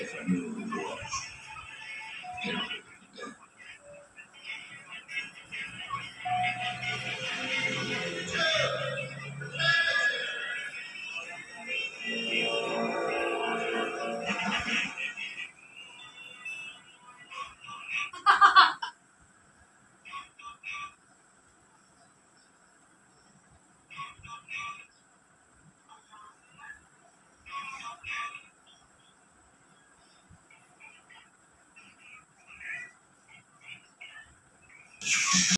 If I knew what you know.